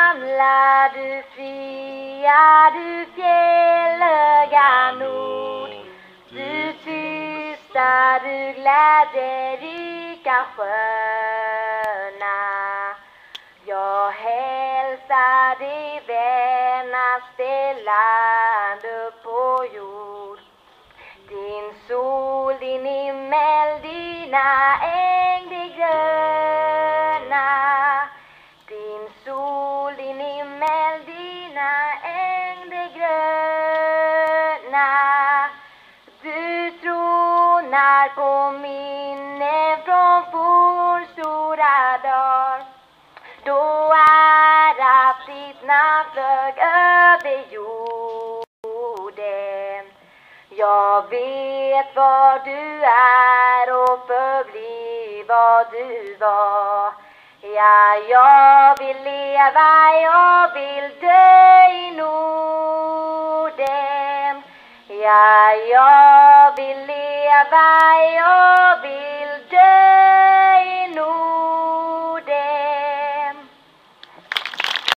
Gamla du fria, du fjällhöga nord. Du tysta, du glädjerika sköna. Jag hälsar dig vänaste land upp på jord. Din sol, din himmel, dina ängder gröna. Din sol, tronar på minnen från fornstora dag då ära ditt namn flög över jorden. Jag vet vad du är och förblir vad du var. Ja, jag vill leva, jag vill dö i Norden. Ja, jag vill leva, jag vill dö